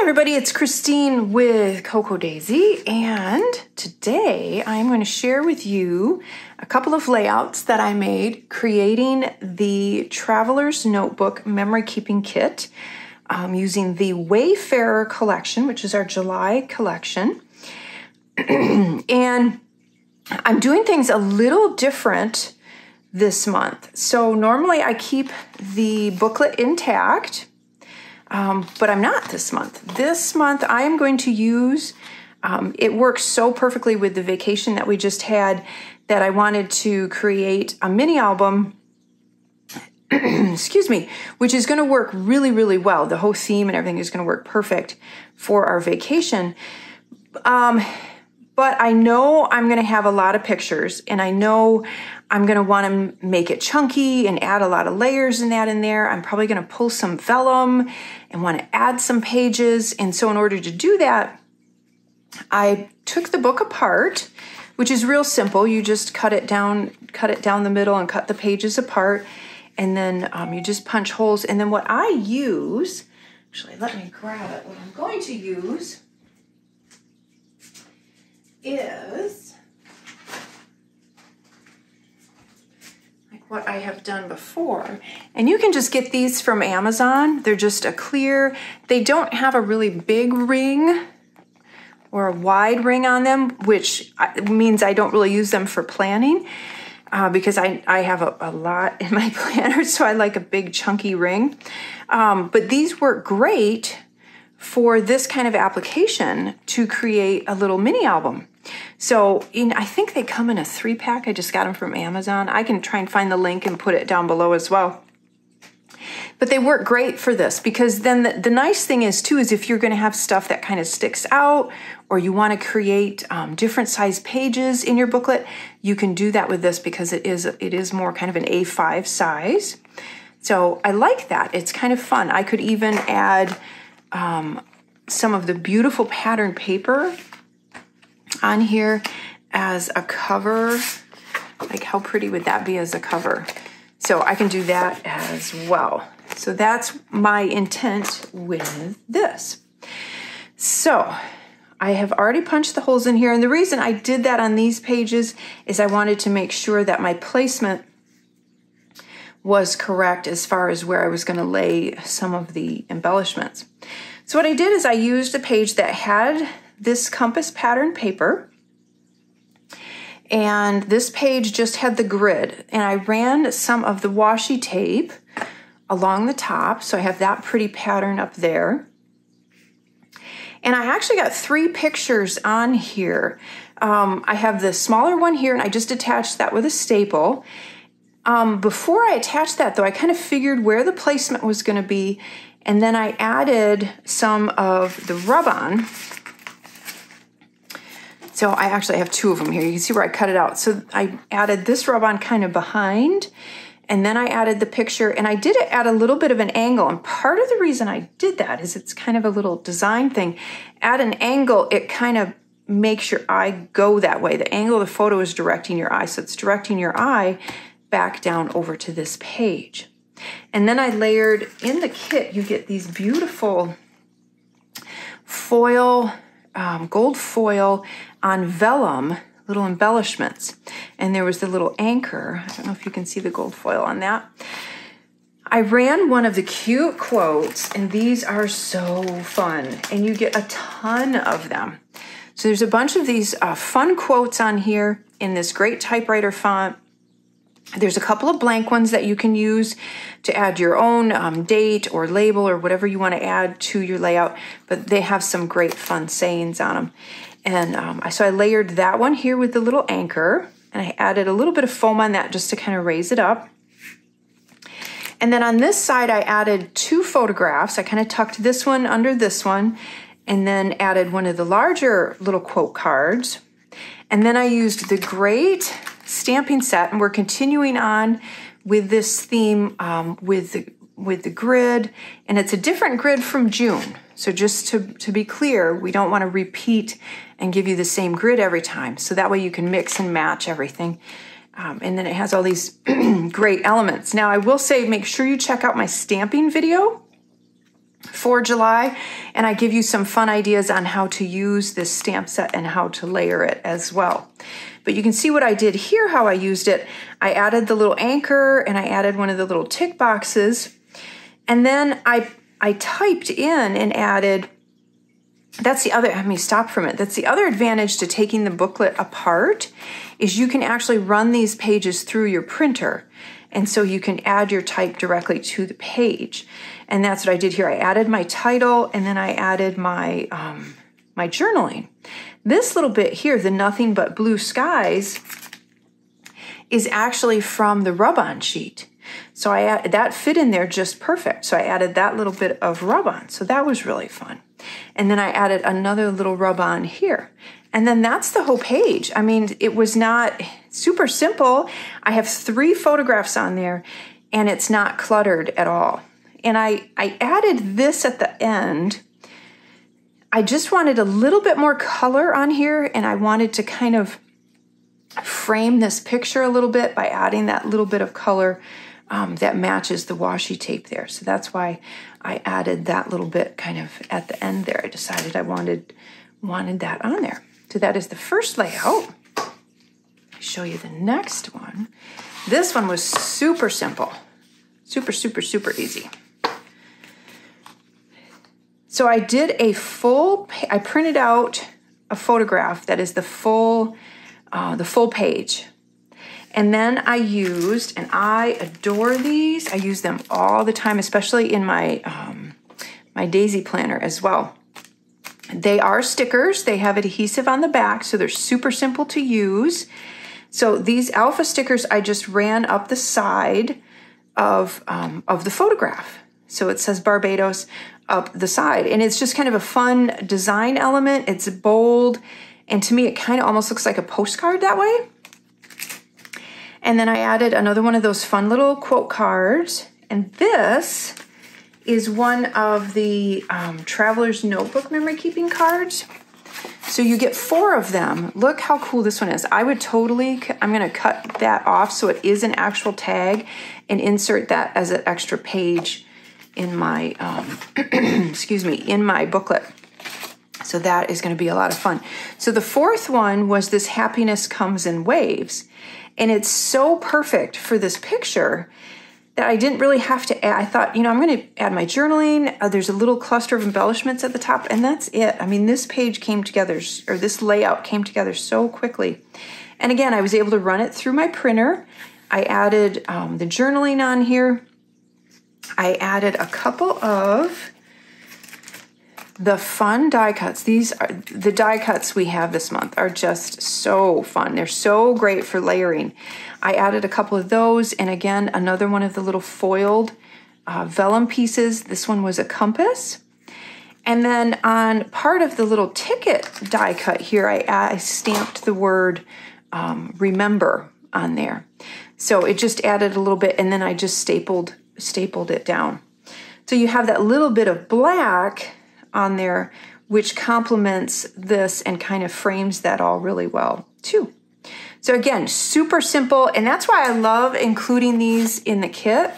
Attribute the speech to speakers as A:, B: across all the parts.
A: everybody, it's Christine with Cocoa Daisy, and today I'm going to share with you a couple of layouts that I made creating the Traveler's Notebook Memory Keeping Kit um, using the Wayfarer collection, which is our July collection. and I'm doing things a little different this month. So normally I keep the booklet intact um, but I'm not this month. This month I am going to use, um, it works so perfectly with the vacation that we just had that I wanted to create a mini album. excuse me, which is going to work really, really well. The whole theme and everything is going to work perfect for our vacation. Um, but I know I'm going to have a lot of pictures and I know I'm going to want to make it chunky and add a lot of layers and that in there. I'm probably going to pull some vellum and want to add some pages. And so in order to do that, I took the book apart, which is real simple. You just cut it down, cut it down the middle and cut the pages apart. And then um, you just punch holes. And then what I use, actually, let me grab it. What I'm going to use is what I have done before. And you can just get these from Amazon. They're just a clear, they don't have a really big ring or a wide ring on them, which means I don't really use them for planning uh, because I, I have a, a, lot in my planner, so I like a big chunky ring. Um, but these work great for this kind of application to create a little mini album. So in, I think they come in a three pack. I just got them from Amazon. I can try and find the link and put it down below as well. But they work great for this because then the, the nice thing is too is if you're going to have stuff that kind of sticks out or you want to create um, different size pages in your booklet, you can do that with this because it is it is more kind of an A5 size. So I like that. It's kind of fun. I could even add um, some of the beautiful pattern paper on here as a cover. Like how pretty would that be as a cover? So I can do that as well. So that's my intent with this. So I have already punched the holes in here. And the reason I did that on these pages is I wanted to make sure that my placement was correct as far as where I was going to lay some of the embellishments. So what I did is I used a page that had this compass pattern paper. And this page just had the grid. And I ran some of the washi tape along the top. So I have that pretty pattern up there. And I actually got three pictures on here. Um, I have the smaller one here, and I just attached that with a staple. Um, before I attached that, though, I kind of figured where the placement was going to be, and then I added some of the rub on so I actually have two of them here. You can see where I cut it out. So I added this rub on kind of behind and then I added the picture and I did it at a little bit of an angle. And part of the reason I did that is it's kind of a little design thing. At an angle, it kind of makes your eye go that way. The angle of the photo is directing your eye. So it's directing your eye back down over to this page. And then I layered in the kit, you get these beautiful foil, um, gold foil on vellum little embellishments. And there was the little anchor. I don't know if you can see the gold foil on that. I ran one of the cute quotes, and these are so fun. And you get a ton of them. So there's a bunch of these uh, fun quotes on here in this great typewriter font. There's a couple of blank ones that you can use to add your own um, date or label or whatever you want to add to your layout, but they have some great fun sayings on them. And um, so I layered that one here with the little anchor and I added a little bit of foam on that just to kind of raise it up. And then on this side, I added two photographs. I kind of tucked this one under this one and then added one of the larger little quote cards. And then I used the great stamping set and we're continuing on with this theme um, with the with the grid and it's a different grid from June. So just to, to be clear, we don't want to repeat and give you the same grid every time. So that way you can mix and match everything. Um, and then it has all these great elements. Now I will say, make sure you check out my stamping video. for July, and I give you some fun ideas on how to use this stamp set and how to layer it as well. But you can see what I did here, how I used it. I added the little anchor and I added one of the little tick boxes. And then I, I typed in and added, that's the other, let me stop for a minute. That's the other advantage to taking the booklet apart is you can actually run these pages through your printer. And so you can add your type directly to the page. And that's what I did here. I added my title and then I added my, um, my journaling. This little bit here, the nothing but blue skies, is actually from the rub-on sheet. So I that fit in there just perfect. So I added that little bit of rub-on. So that was really fun. And then I added another little rub-on here. And then that's the whole page. I mean, it was not super simple. I have three photographs on there and it's not cluttered at all. And I, I added this at the end I just wanted a little bit more color on here and I wanted to kind of frame this picture a little bit by adding that little bit of color um, that matches the washi tape there. So that's why I added that little bit kind of at the end there. I decided I wanted wanted that on there. So that is the first layout. I'll show you the next one. This one was super simple. Super, super, super easy. So I did a full, I printed out a photograph that is the full, uh, the full page. And then I used, and I adore these. I use them all the time, especially in my um, my daisy planner as well. They are stickers. They have adhesive on the back, so they're super simple to use. So these alpha stickers, I just ran up the side of um, of the photograph. So it says Barbados up the side. And it's just kind of a fun design element. It's bold. And to me, it kind of almost looks like a postcard that way. And then I added another one of those fun little quote cards. And this is one of the um, Traveler's Notebook memory keeping cards. So you get four of them. Look how cool this one is. I would totally, I'm gonna cut that off so it is an actual tag and insert that as an extra page in my, um, excuse me, in my booklet. So that is going to be a lot of fun. So the fourth one was this happiness comes in waves. And it's so perfect for this picture that I didn't really have to add. I thought, you know, I'm going to add my journaling. Uh, there's a little cluster of embellishments at the top, and that's it. I mean, this page came together, or this layout came together so quickly. And again, I was able to run it through my printer. I added um, the journaling on here. I added a couple of the fun die cuts. These are the die cuts we have this month are just so fun. They're so great for layering. I added a couple of those, and again, another one of the little foiled uh, vellum pieces. This one was a compass. And then on part of the little ticket die cut here, I, I stamped the word um, remember on there. So it just added a little bit, and then I just stapled stapled it down. So you have that little bit of black on there, which complements this and kind of frames that all really well too. So again, super simple. And that's why I love including these in the kit.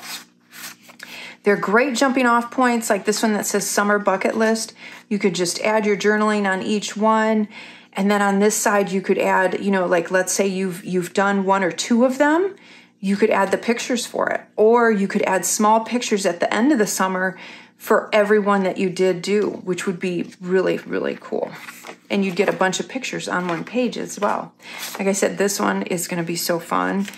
A: They're great jumping off points like this one that says summer bucket list. You could just add your journaling on each one. And then on this side, you could add, you know, like let's say you've you've done one or two of them you could add the pictures for it. Or you could add small pictures at the end of the summer for everyone that you did do, which would be really, really cool. And you'd get a bunch of pictures on one page as well. Like I said, this one is going to be so fun.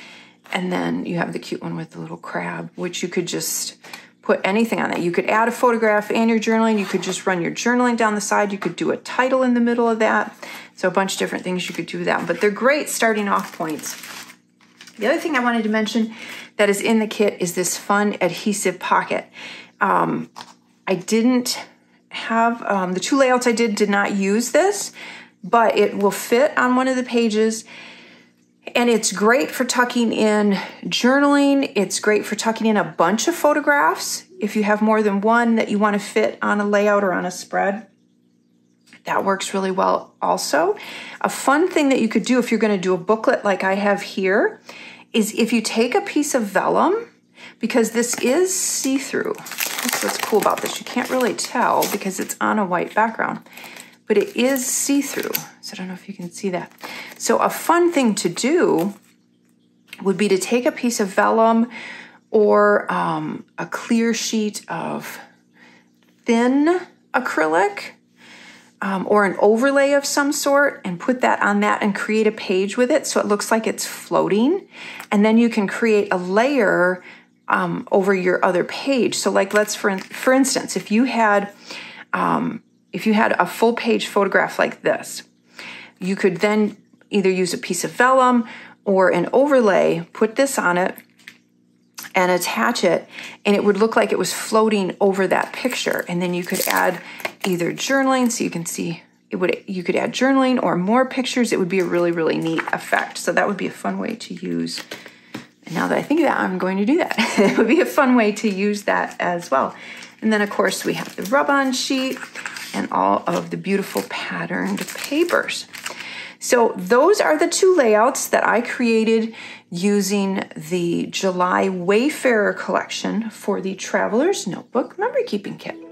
A: And then you have the cute one with the little crab, which you could just put anything on that. You could add a photograph and your journaling. You could just run your journaling down the side. You could do a title in the middle of that. So a bunch of different things you could do with that. But they're great starting off points. The other thing I wanted to mention that is in the kit is this fun adhesive pocket. Um, I didn't have, um, the two layouts I did did not use this, but it will fit on one of the pages. And it's great for tucking in journaling. It's great for tucking in a bunch of photographs. If you have more than one that you want to fit on a layout or on a spread, that works really well also. A fun thing that you could do if you're going to do a booklet like I have here is if you take a piece of vellum because this is see-through. That's what's cool about this. You can't really tell because it's on a white background, but it is see-through. So I don't know if you can see that. So a fun thing to do would be to take a piece of vellum or um, a clear sheet of thin acrylic um, or an overlay of some sort and put that on that and create a page with it so it looks like it's floating. And then you can create a layer um, over your other page. So like let's for, for instance, if you had um, if you had a full page photograph like this, you could then either use a piece of vellum or an overlay, put this on it and attach it and it would look like it was floating over that picture. And then you could add either journaling so you can see it would you could add journaling or more pictures. It would be a really really neat effect. So that would be a fun way to use now that I think of that I'm going to do that. It would be a fun way to use that as well. And then of course we have the rub-on sheet and all of the beautiful patterned papers. So those are the two layouts that I created using the July Wayfarer collection for the Traveler's Notebook Memory Keeping Kit.